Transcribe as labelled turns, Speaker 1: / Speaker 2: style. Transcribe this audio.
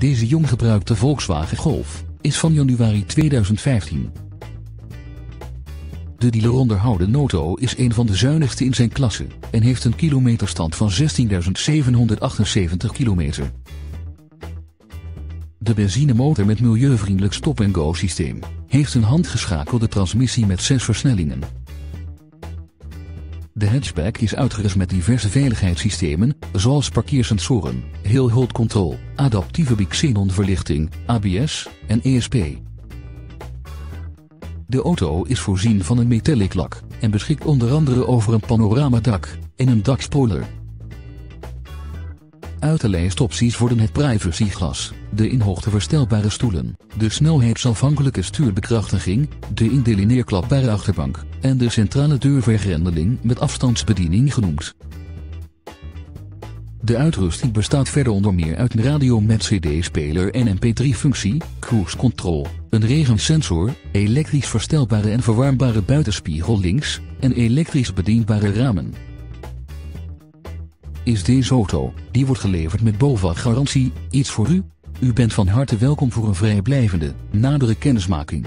Speaker 1: Deze jong gebruikte Volkswagen Golf is van januari 2015. De dealer onderhouden auto is een van de zuinigste in zijn klasse en heeft een kilometerstand van 16.778 kilometer. De benzinemotor met milieuvriendelijk stop-and-go systeem heeft een handgeschakelde transmissie met zes versnellingen. De hatchback is uitgerust met diverse veiligheidssystemen, zoals parkeersensoren, heel hold control, adaptieve bixenon verlichting, ABS en ESP. De auto is voorzien van een metallic lak en beschikt onder andere over een panoramadak en een dakspoiler. Uit de lijst worden het privacyglas, de in hoogte verstelbare stoelen, de snelheidsafhankelijke stuurbekrachtiging, de indelineerklapbare achterbank en de centrale deurvergrendeling met afstandsbediening genoemd. De uitrusting bestaat verder onder meer uit een radio met cd-speler en mp3-functie, cruise control, een regensensor, elektrisch verstelbare en verwarmbare buitenspiegel links en elektrisch bedienbare ramen. Is deze auto, die wordt geleverd met BOVAG garantie, iets voor u? U bent van harte welkom voor een vrijblijvende, nadere kennismaking.